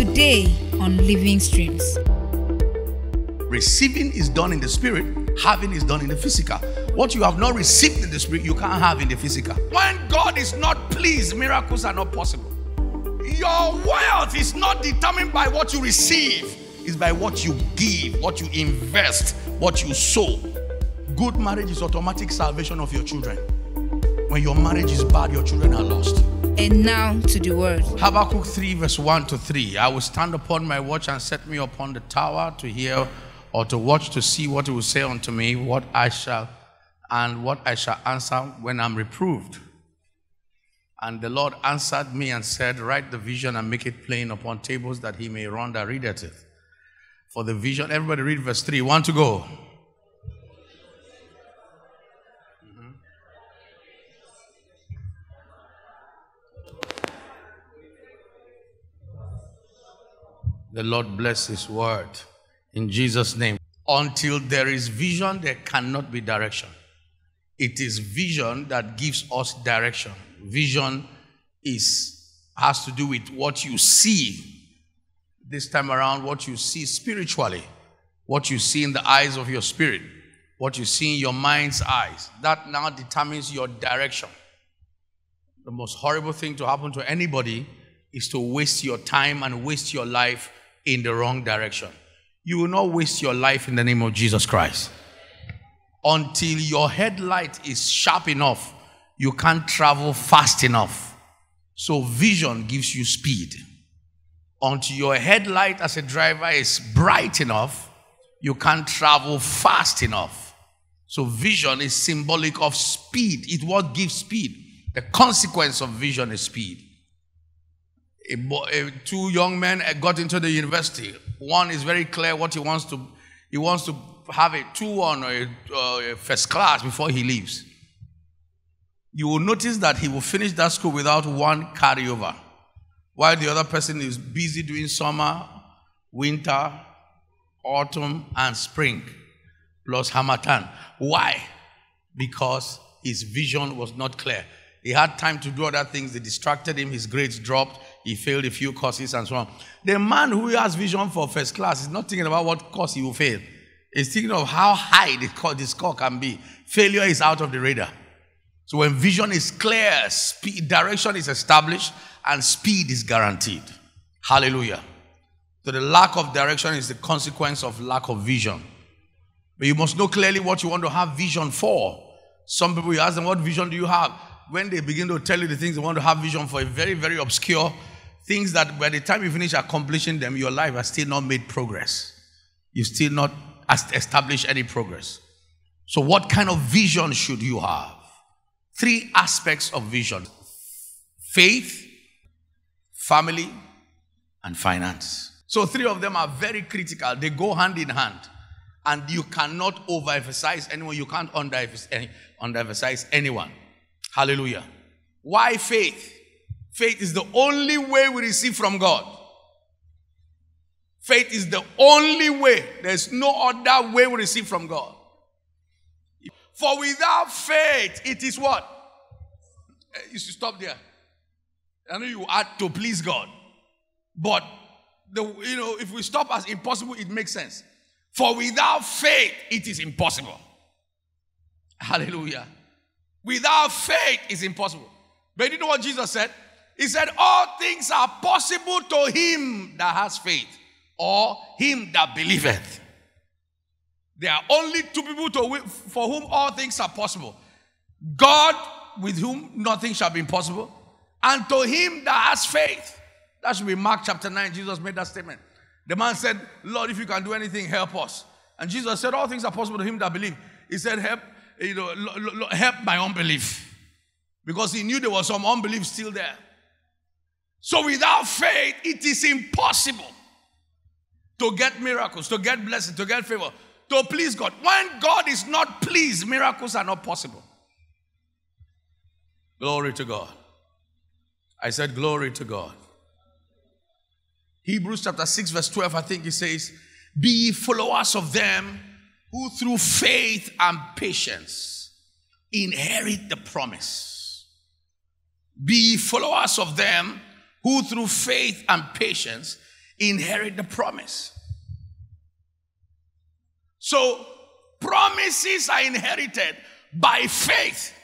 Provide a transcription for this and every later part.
Today on Living Streams. Receiving is done in the spirit, having is done in the physical. What you have not received in the spirit, you can't have in the physical. When God is not pleased, miracles are not possible. Your wealth is not determined by what you receive, it's by what you give, what you invest, what you sow. Good marriage is automatic salvation of your children. When your marriage is bad, your children are lost. And now to the word. Habakkuk 3, verse 1 to 3. I will stand upon my watch and set me upon the tower to hear or to watch to see what he will say unto me, what I shall and what I shall answer when I'm reproved. And the Lord answered me and said, Write the vision and make it plain upon tables that he may run that readeth it. For the vision, everybody read verse 3. One to go. The Lord bless His word in Jesus' name. Until there is vision, there cannot be direction. It is vision that gives us direction. Vision is has to do with what you see. This time around, what you see spiritually, what you see in the eyes of your spirit, what you see in your mind's eyes. That now determines your direction. The most horrible thing to happen to anybody is to waste your time and waste your life in the wrong direction. You will not waste your life in the name of Jesus Christ. Until your headlight is sharp enough, you can't travel fast enough. So, vision gives you speed. Until your headlight as a driver is bright enough, you can't travel fast enough. So, vision is symbolic of speed. It what gives speed. The consequence of vision is speed a boy, a, two young men got into the university. One is very clear what he wants to. He wants to have a two-one or a, uh, a first class before he leaves. You will notice that he will finish that school without one carryover, while the other person is busy doing summer, winter, autumn, and spring, plus Harmattan. Why? Because his vision was not clear. He had time to do other things. They distracted him. His grades dropped. He failed a few courses and so on. The man who has vision for first class is not thinking about what course he will fail. He's thinking of how high the, the score can be. Failure is out of the radar. So when vision is clear, speed, direction is established, and speed is guaranteed. Hallelujah. So the lack of direction is the consequence of lack of vision. But you must know clearly what you want to have vision for. Some people, you ask them, What vision do you have? When they begin to tell you the things they want to have vision for, very, very obscure things that by the time you finish accomplishing them, your life has still not made progress. You've still not established any progress. So, what kind of vision should you have? Three aspects of vision faith, family, and finance. So, three of them are very critical. They go hand in hand. And you cannot overemphasize anyone, you can't underemphasize anyone. Hallelujah. Why faith? Faith is the only way we receive from God. Faith is the only way. There's no other way we receive from God. For without faith, it is what? Eh, you should stop there. I know you add to please God. But the you know, if we stop as impossible, it makes sense. For without faith, it is impossible. Hallelujah. Without faith, is impossible. But you know what Jesus said? He said, All things are possible to him that has faith, or him that believeth. There are only two people to, for whom all things are possible God, with whom nothing shall be impossible, and to him that has faith. That should be Mark chapter 9. Jesus made that statement. The man said, Lord, if you can do anything, help us. And Jesus said, All things are possible to him that believe. He said, Help, you know, help my unbelief. Because he knew there was some unbelief still there. So without faith, it is impossible to get miracles, to get blessing, to get favor, to please God. When God is not pleased, miracles are not possible. Glory to God. I said, Glory to God. Hebrews chapter 6, verse 12, I think it says, Be followers of them who through faith and patience inherit the promise. Be followers of them who through faith and patience inherit the promise. So, promises are inherited by faith.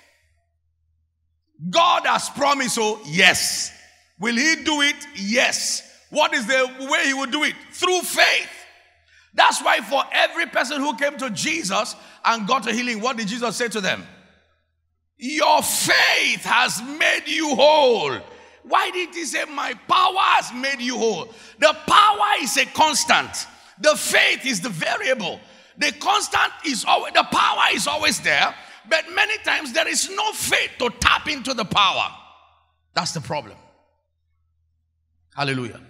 God has promised, oh, yes. Will He do it? Yes. What is the way He will do it? Through faith. That's why, for every person who came to Jesus and got a healing, what did Jesus say to them? Your faith has made you whole. Why did he say, My power has made you whole? The power is a constant, the faith is the variable. The constant is always, the power is always there, but many times there is no faith to tap into the power. That's the problem. Hallelujah.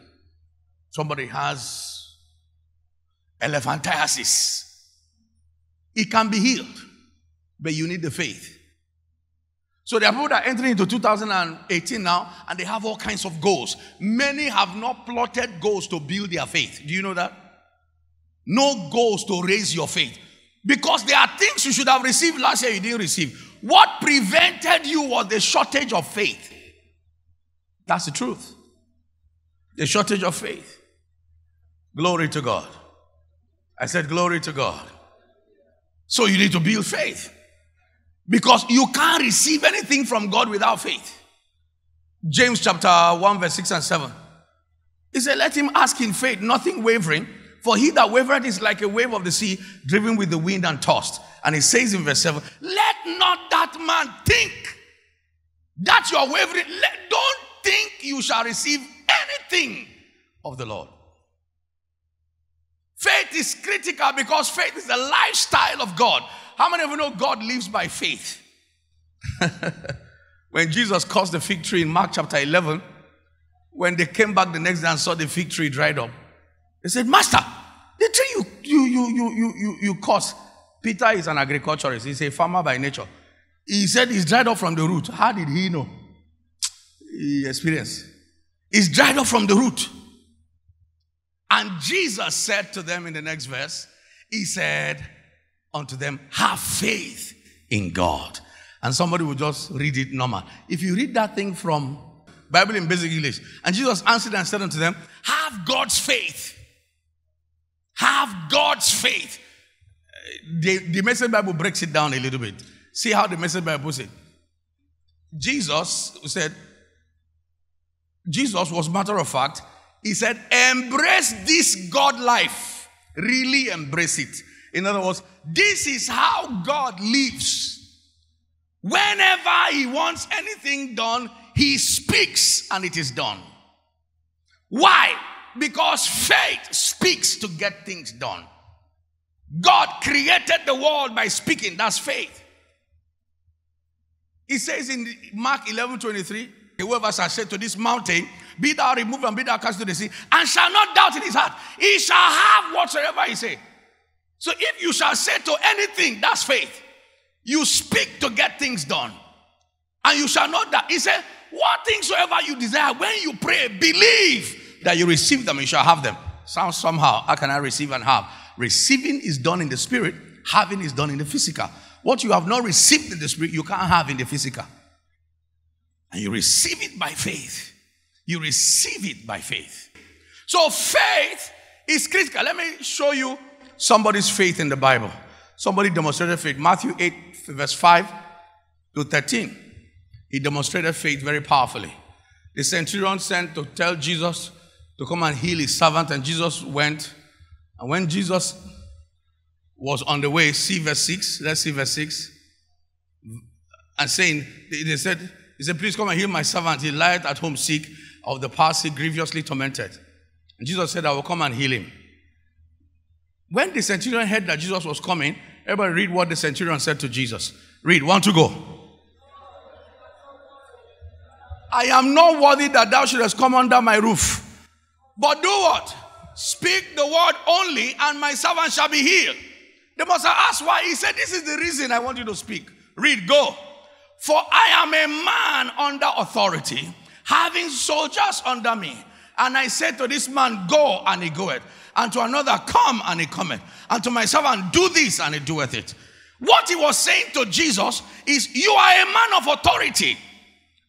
Somebody has elephantiasis. It can be healed, but you need the faith. So there are people that are entering into 2018 now and they have all kinds of goals. Many have not plotted goals to build their faith. Do you know that? No goals to raise your faith. Because there are things you should have received last year you didn't receive. What prevented you was the shortage of faith. That's the truth. The shortage of faith. Glory to God. I said, Glory to God. So you need to build faith. Because you can't receive anything from God without faith. James chapter 1, verse 6 and 7. He said, Let him ask in faith, nothing wavering. For he that wavereth is like a wave of the sea, driven with the wind and tossed. And he says in verse 7, Let not that man think that you are wavering. Let, don't think you shall receive anything of the Lord. Faith is critical because faith is the lifestyle of God. How many of you know God lives by faith? when Jesus caused the fig tree in Mark chapter 11, when they came back the next day and saw the fig tree dried up, they said, Master, the tree you, you, you, you, you, you, you caused. Peter is an agriculturist, he's a farmer by nature. He said it's dried up from the root. How did he know? He experienced. It's dried up from the root. And Jesus said to them in the next verse, He said, unto them, have faith in God. And somebody will just read it normal. If you read that thing from Bible in basic English, and Jesus answered and said unto them, have God's faith. Have God's faith. Uh, the, the message Bible breaks it down a little bit. See how the message Bible puts it. Jesus said, Jesus was matter of fact, he said, embrace this God life. Really embrace it. In other words, this is how God lives. Whenever He wants anything done, He speaks and it is done. Why? Because faith speaks to get things done. God created the world by speaking. That's faith. He says in Mark 11 23, whoever shall say to this mountain, Be thou removed and be thou cast to the sea, and shall not doubt in his heart, he shall have whatsoever he say. So if you shall say to anything, that's faith. You speak to get things done. And you shall not that. He said, What things soever you desire, when you pray, believe that you receive them, you shall have them. Sounds somehow, how can I receive and have? Receiving is done in the spirit, having is done in the physical. What you have not received in the spirit, you can't have in the physical. And you receive it by faith. You receive it by faith. So faith is critical. Let me show you somebody's faith in the Bible. Somebody demonstrated faith. Matthew 8, verse 5 to 13. He demonstrated faith very powerfully. The centurion sent to tell Jesus to come and heal his servant, and Jesus went. And when Jesus was on the way, see verse 6. Let's see verse 6. And saying, they said, He said, Please come and heal my servant. He lied at home sick of the palsy, grievously tormented. And Jesus said, I will come and heal him. When the centurion heard that Jesus was coming, everybody read what the centurion said to Jesus. Read, want to go. I am not worthy that thou shouldest come under my roof. But do what? Speak the word only, and my servant shall be healed. They must asked why. He said, This is the reason I want you to speak. Read, go. For I am a man under authority, having soldiers under me. And I said to this man, Go, and he goeth and to another, Come, and he cometh, and to my servant, Do this, and he doeth it. What he was saying to Jesus is, You are a man of authority.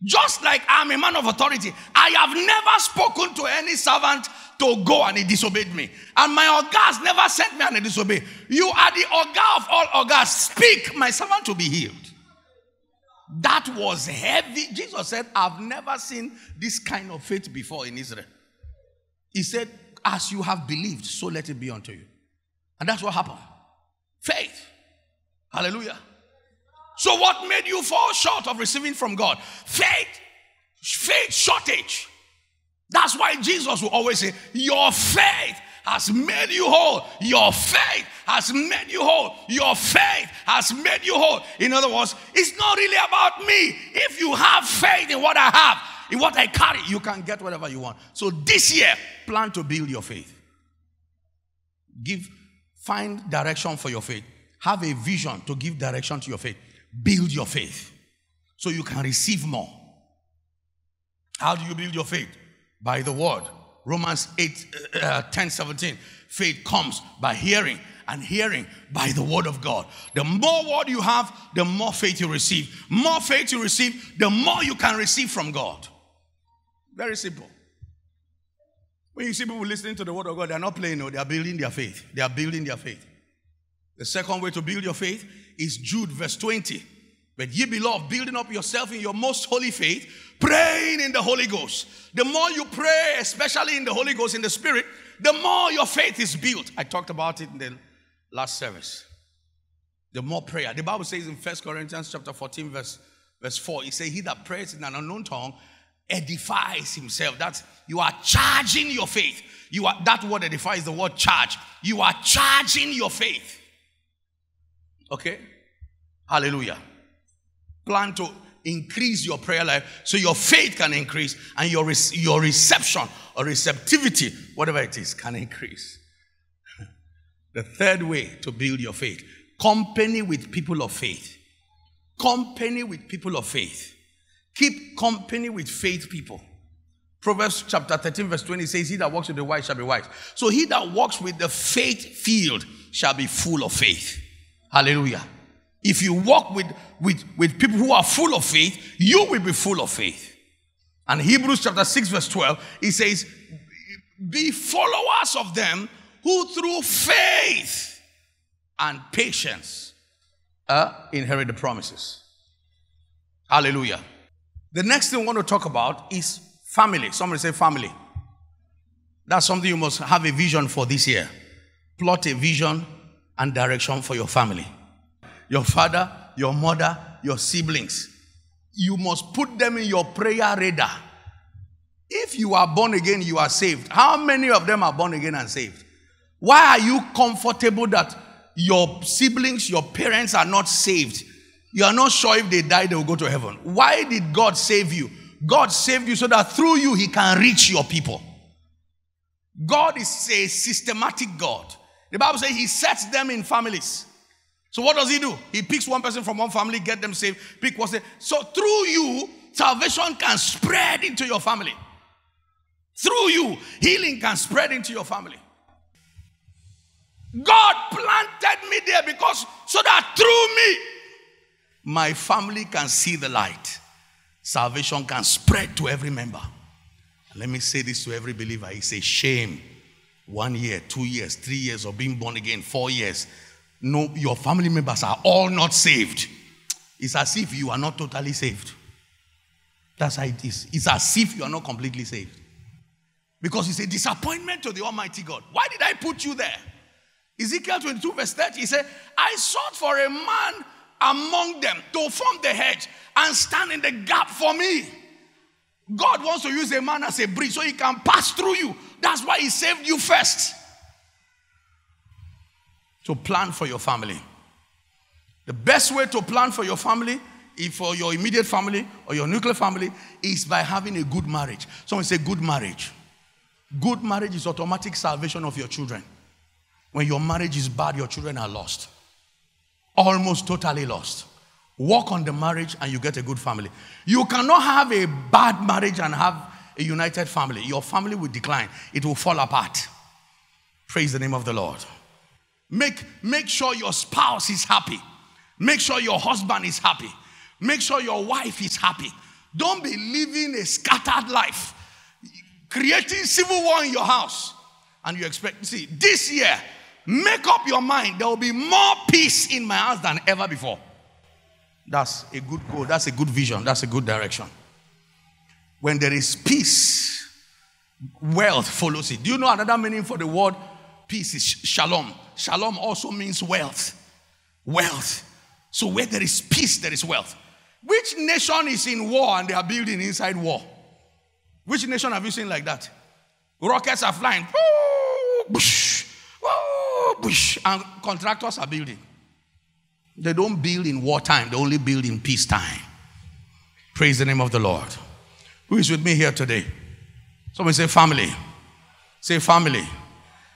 Just like I'm a man of authority, I have never spoken to any servant to go and he disobeyed me. And my Oga never sent me and he disobeyed. You are the Oga of all Ogas. Speak, my servant to be healed. That was heavy. Jesus said, I've never seen this kind of faith before in Israel. He said, As you have believed, so let it be unto you. And that's what happened. Faith. Hallelujah. So, what made you fall short of receiving from God? Faith. Faith shortage. That's why Jesus will always say, Your faith has made you whole. Your faith has made you whole. Your faith has made you whole. In other words, it's not really about me. If you have faith in what I have, in what I carry, you can get whatever you want. So this year, plan to build your faith. Give, find direction for your faith. Have a vision to give direction to your faith. Build your faith so you can receive more. How do you build your faith? By the word. Romans 8, uh, 10, 17. Faith comes by hearing, and hearing by the word of God. The more word you have, the more faith you receive. More faith you receive, the more you can receive from God. Very simple. When you see people listening to the word of God, they're not playing, no, they are building their faith. They are building their faith. The second way to build your faith is Jude, verse 20. But ye beloved, building up yourself in your most holy faith, praying in the Holy Ghost. The more you pray, especially in the Holy Ghost, in the Spirit, the more your faith is built. I talked about it in the last service. The more prayer. The Bible says in First Corinthians chapter 14, verse, verse 4, it says, He that prays in an unknown tongue edifies himself. That's you are charging your faith. You are that word edifies the word charge. You are charging your faith. Okay? Hallelujah. Plan to increase your prayer life so your faith can increase and your, your reception or receptivity, whatever it is, can increase. The third way to build your faith company with people of faith. Company with people of faith. Keep company with faith people. Proverbs chapter 13, verse 20 says, He that walks with the wise shall be wise. So he that walks with the faith field shall be full of faith. Hallelujah. If you walk with, with, with people who are full of faith, you will be full of faith. And Hebrews chapter 6, verse 12, it says, Be followers of them who through faith and patience uh, inherit the promises. Hallelujah. The next thing we want to talk about is family. Somebody say family. That's something you must have a vision for this year. Plot a vision and direction for your family your father, your mother, your siblings. You must put them in your prayer radar. If you are born again, you are saved. How many of them are born again and saved? Why are you comfortable that your siblings, your parents are not saved? You are not sure if they die, they will go to heaven. Why did God save you? God saved you so that through you, He can reach your people. God is a systematic God. The Bible says He sets them in families. So what does he do? He picks one person from one family, get them saved, pick one. So through you, salvation can spread into your family. Through you, healing can spread into your family. God planted me there because so that through me, my family can see the light. Salvation can spread to every member. Let me say this to every believer. It's a shame. One year, two years, three years of being born again, four years no, your family members are all not saved. It's as if you are not totally saved. That's how it is. It's as if you are not completely saved. Because it's a disappointment to the Almighty God. Why did I put you there? Ezekiel 22, verse 30, he said, I sought for a man among them to form the hedge and stand in the gap for me. God wants to use a man as a bridge so he can pass through you. That's why he saved you first to plan for your family. The best way to plan for your family, for your immediate family or your nuclear family, is by having a good marriage. Someone say good marriage. Good marriage is automatic salvation of your children. When your marriage is bad, your children are lost. Almost totally lost. Work on the marriage and you get a good family. You cannot have a bad marriage and have a united family. Your family will decline, it will fall apart. Praise the name of the Lord. Make, make sure your spouse is happy. Make sure your husband is happy. Make sure your wife is happy. Don't be living a scattered life, creating civil war in your house. And you expect, see, this year, make up your mind, there will be more peace in my house than ever before. That's a good goal. That's a good vision. That's a good direction. When there is peace, wealth follows it. Do you know another meaning for the word peace is shalom? Shalom also means wealth. Wealth. So where there is peace, there is wealth. Which nation is in war and they are building inside war? Which nation have you seen like that? Rockets are flying. And contractors are building. They don't build in wartime, they only build in peacetime. Praise the name of the Lord. Who is with me here today? Someone say family. Say family.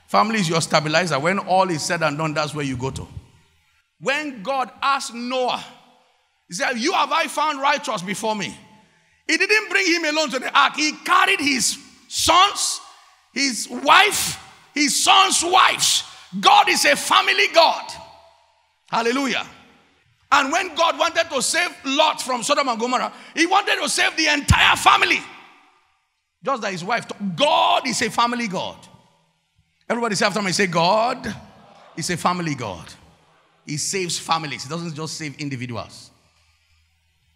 Family is your stabilizer. When all is said and done, that's where you go to. When God asked Noah, He said, You have I found righteous before me. He didn't bring him alone to the ark, he carried his sons, his wife, his sons' wives. God is a family God. Hallelujah. And when God wanted to save Lot from Sodom and Gomorrah, he wanted to save the entire family. Just that his wife. God is a family God. Everybody say after me, say, God is a family God. He saves families, He doesn't just save individuals.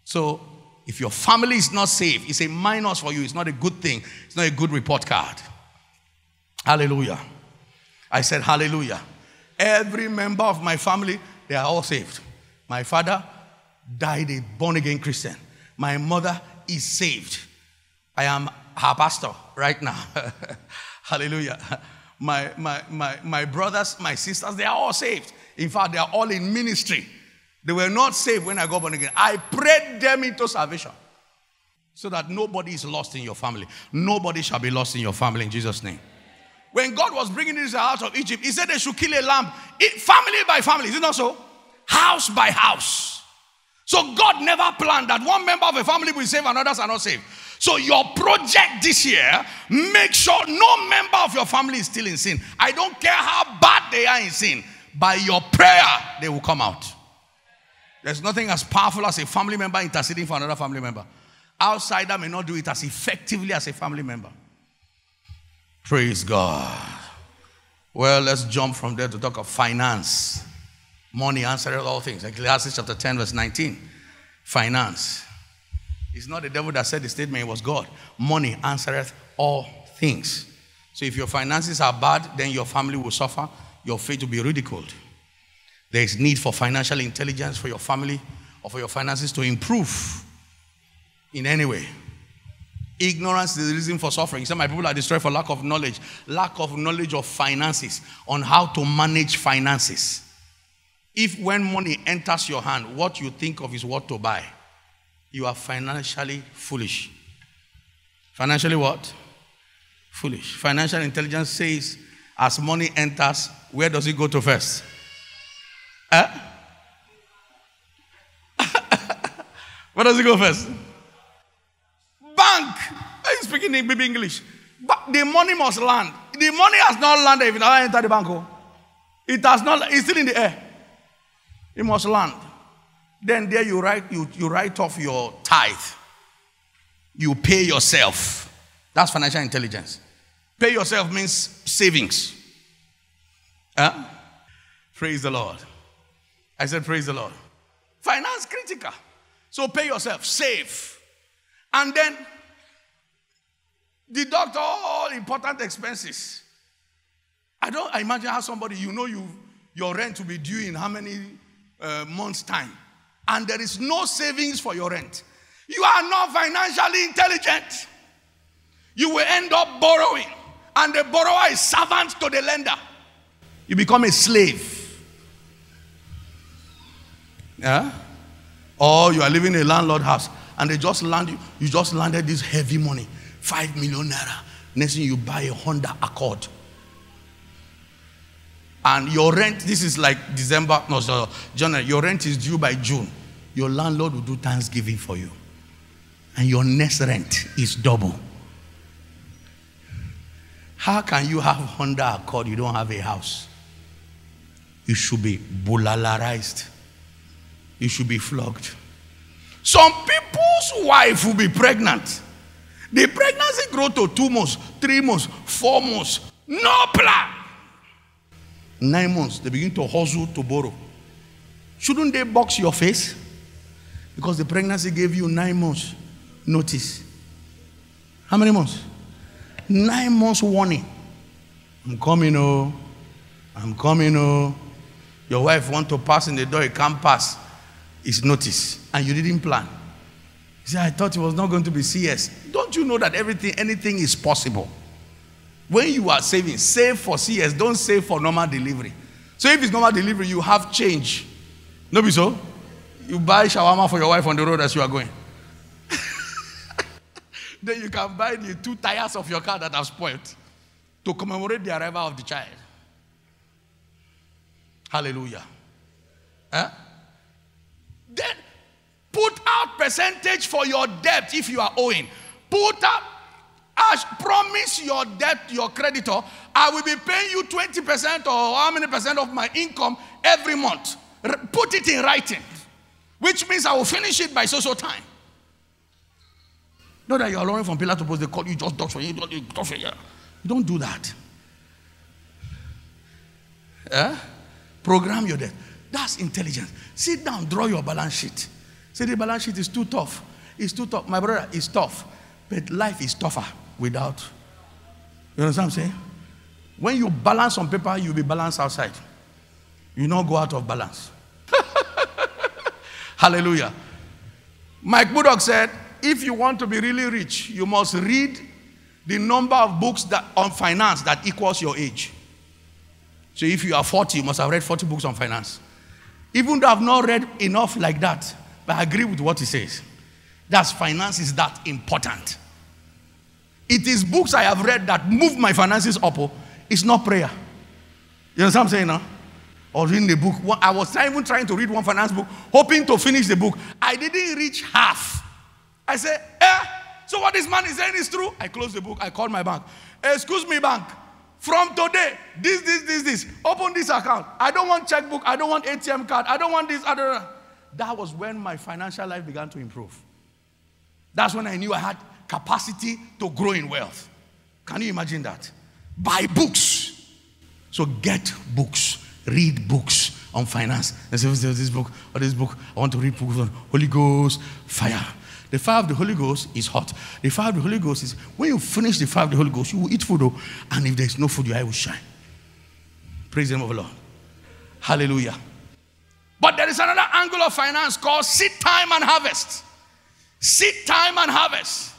So, if your family is not saved, it's a minus for you. It's not a good thing. It's not a good report card. Hallelujah. I said, Hallelujah. Every member of my family, they are all saved. My father died a born again Christian. My mother is saved. I am her pastor right now. Hallelujah. My, my, my, my brothers, my sisters, they are all saved. In fact, they are all in ministry. They were not saved when I got born again. I prayed them into salvation so that nobody is lost in your family. Nobody shall be lost in your family in Jesus' name. When God was bringing Israel out of Egypt, He said they should kill a lamb, family by family. Is it not so? House by house. So God never planned that one member of a family will save and others are not saved. So your project this year, make sure no member of your family is still in sin. I don't care how bad they are in sin. By your prayer, they will come out. There's nothing as powerful as a family member interceding for another family member. Outsider may not do it as effectively as a family member. Praise God. Well, let's jump from there to talk of finance. Money answers all things. Ecclesiastes chapter 10, verse 19. Finance. It's not the devil that said the statement, it was God. Money answereth all things. So if your finances are bad, then your family will suffer, your faith will be ridiculed. There is need for financial intelligence for your family or for your finances to improve in any way. Ignorance is the reason for suffering. Some of my people are destroyed for lack of knowledge, lack of knowledge of finances, on how to manage finances. If when money enters your hand, what you think of is what to buy you are financially foolish. Financially what? Foolish. Financial intelligence says as money enters, where does it go to first? Huh? Eh? where does it go first? Speaking in baby English? But the money must land. The money has not landed if it doesn't enter the bank. Oh. It has not, it's still in the air. It must land. Then there you write, you, you write off your tithe. You pay yourself. That's financial intelligence. Pay yourself means savings. Huh? Praise the Lord. I said, Praise the Lord. Finance critical. So pay yourself, save. And then deduct all important expenses. I don't I imagine how somebody, you know, you your rent will be due in how many uh, months' time and there is no savings for your rent, you are not financially intelligent. You will end up borrowing, and the borrower is servant to the lender. You become a slave. Yeah? Or you are living in a landlord house and they just land you, you just landed this heavy money, five million naira. Next thing you buy a Honda Accord and your rent, this is like December, no, so January, your rent is due by June. Your landlord will do Thanksgiving for you. And your next rent is double. How can you have Honda Accord? You don't have a house. You should be bullalarized. You should be flogged. Some people's wife will be pregnant? The pregnancy grow to two months, three months, four months. No plan. Nine months, they begin to hustle to borrow. Shouldn't they box your face? Because the pregnancy gave you nine months notice. How many months? Nine months warning. I'm coming, oh. I'm coming, oh. Your wife want to pass in the door, you can't pass. It's notice. And you didn't plan. You say, I thought it was not going to be CS. Don't you know that everything, anything is possible? When you are saving, save for CS, don't save for normal delivery. So if it's normal delivery, you have change. No be so? You buy shawarma for your wife on the road as you are going. then you can buy the two tires of your car that have spoiled to commemorate the arrival of the child. Hallelujah. Huh? Then put out percentage for your debt if you are owing. Put out, as promise your debt, your creditor, I will be paying you 20% or how many percent of my income every month. Put it in writing, which means I will finish it by so so time. Not that you are running from pillar to post, they call you just doctor. You don't, you don't do that. Yeah? Program your debt. That's intelligence. Sit down, draw your balance sheet. Say the balance sheet is too tough. It's too tough. My brother, it's tough. But life is tougher without. You understand what I'm saying? When you balance on paper, you'll be balanced outside. You not go out of balance. Hallelujah. Mike Murdock said, if you want to be really rich, you must read the number of books that, on finance that equals your age. So if you are 40, you must have read 40 books on finance. Even though I've not read enough like that, but I agree with what he says. That's finance is that important. It is books I have read that move my finances up. Oh. It's not prayer. You know what I'm saying now? Or reading the book. I was even trying to read one finance book, hoping to finish the book. I didn't reach half. I said, eh, so what this man is saying is true? I closed the book. I called my bank. Excuse me, bank. From today, this, this, this, this. Open this account. I don't want checkbook. I don't want ATM card. I don't want this. I don't That was when my financial life began to improve. That's when I knew I had capacity to grow in wealth. Can you imagine that? Buy books. So get books. Read books on finance. And this book or this book. I want to read books on Holy Ghost, fire. The fire of the Holy Ghost is hot. The fire of the Holy Ghost is when you finish the fire of the Holy Ghost, you will eat food, oh, and if there's no food, your eye will shine. Praise the name of the Lord. Hallelujah. But there is another angle of finance called seed time and harvest. Seed time and harvest.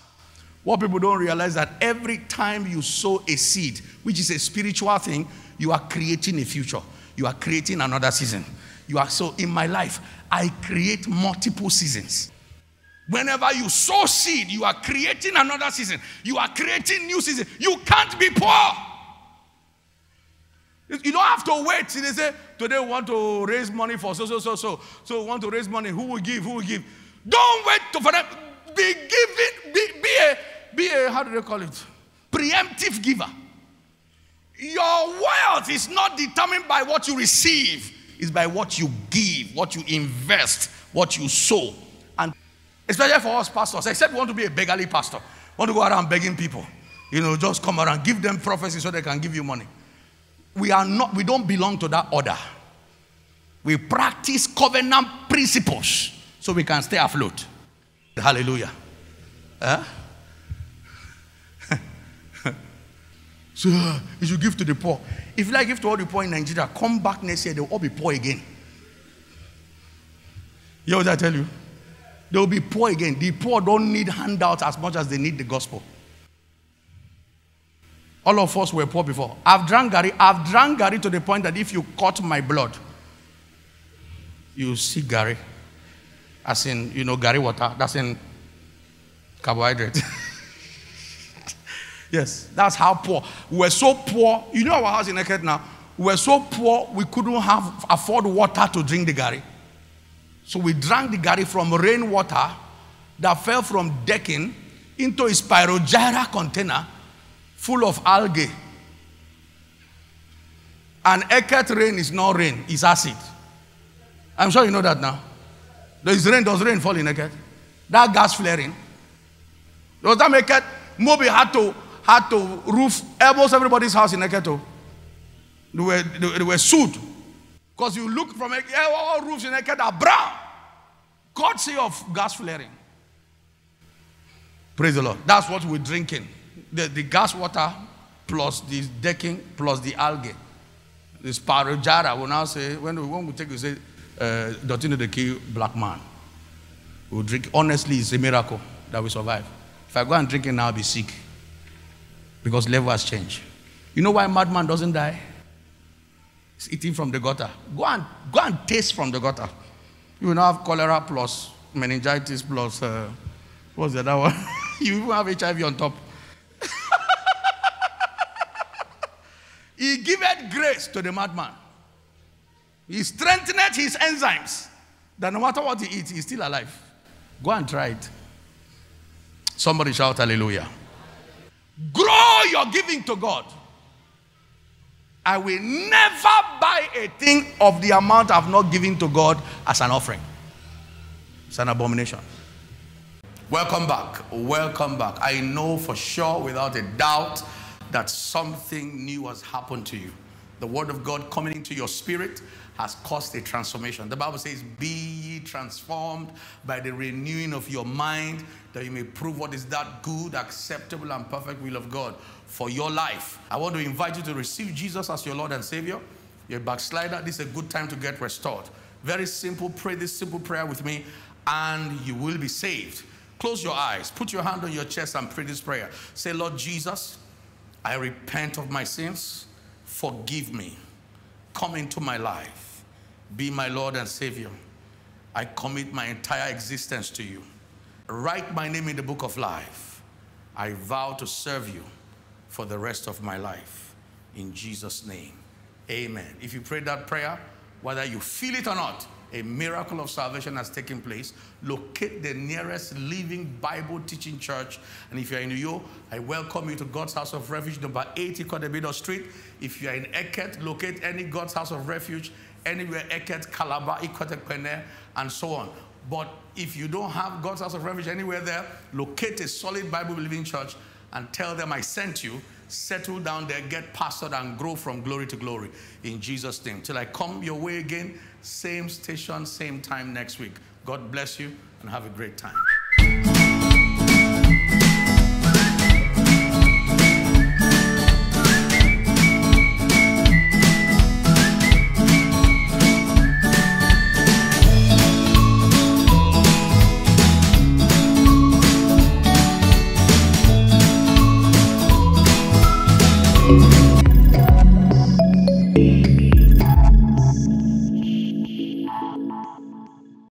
What people don't realize that every time you sow a seed, which is a spiritual thing, you are creating a future. You are creating another season. You are so in my life, I create multiple seasons. Whenever you sow seed, you are creating another season. You are creating new season. You can't be poor. You don't have to wait. They say, today we want to raise money for so, so, so, so. So we want to raise money. Who will give? Who will give? Don't wait to, for them. Be giving, be, be a, be a, how do they call it? Preemptive giver. Your wealth is not determined by what you receive, it's by what you give, what you invest, what you sow. And especially for us pastors, except we want to be a beggarly pastor. Want to go around begging people. You know, just come around, give them prophecy so they can give you money. We are not, we don't belong to that order. We practice covenant principles so we can stay afloat. Hallelujah. Huh? so uh, you give to the poor. If you like give to all the poor in Nigeria, come back next year, they'll all be poor again. You know what I tell you? They will be poor again. The poor don't need handouts as much as they need the gospel. All of us were poor before. I've drank garri. I've drank garri to the point that if you cut my blood, you see garri. As in, you know, garri water. That's in carbohydrate. yes, that's how poor. We were so poor. You know our house in Eket now? We were so poor we couldn't have afford water to drink the garri. So we drank the garri from rainwater that fell from decking into a spirogyra container full of algae. And Eket rain is not rain, it's acid. I'm sure you know that now. Is rain, does rain fall in Eket? That gas flaring. Does that make it? Mobil had to had to roof almost everybody's house in Eketo. Oh. They were, they, they were sued. Because you look from all roofs in Eketo are brown. Courtesy of gas flaring. Praise the Lord. That's what we're drinking. The, the gas water plus the decking plus the algae. This parojara will now say, when we, when we take, we say, uh, Dotino the key black man. We'll drink. Honestly, it's a miracle that we survive. If I go and drink it now, I'll be sick. Because level has changed. You know why madman doesn't die? He's eating from the gutter. Go and, go and taste from the gutter. You will now have cholera plus meningitis plus, uh, what's the other one? you even have HIV on top. He giveth grace to the madman. He strengthened his enzymes. That no matter what he eats, he's still alive. Go and try it. Somebody shout hallelujah. Grow your giving to God. I will never buy a thing of the amount I've not given to God as an offering. It's an abomination. Welcome back. Welcome back. I know for sure, without a doubt, that something new has happened to you. The word of God coming into your spirit has caused a transformation. The Bible says, Be ye transformed by the renewing of your mind, that you may prove what is that good, acceptable, and perfect will of God for your life. I want to invite you to receive Jesus as your Lord and Savior. You're a backslider, this is a good time to get restored. Very simple. Pray this simple prayer with me, and you will be saved. Close your eyes, put your hand on your chest, and pray this prayer. Say, Lord Jesus, I repent of my sins. Forgive me. Come into my life be my Lord and Savior. I commit my entire existence to you. Write my name in the book of life. I vow to serve you for the rest of my life. In Jesus' name, amen. If you prayed that prayer, whether you feel it or not, a miracle of salvation has taken place. Locate the nearest living Bible teaching church. And if you're in New York, I welcome you to God's House of Refuge, number 80 Kodebido Street. If you're in Eket, locate any God's House of Refuge anywhere, Eket, Calabar, Ikot Ekpene, and so on. But if you don't have God's house of refuge anywhere there, locate a solid Bible believing church and tell them I sent you. Settle down there, get pastored, and grow from glory to glory in Jesus' name. Till I come your way again, same station, same time next week. God bless you and have a great time.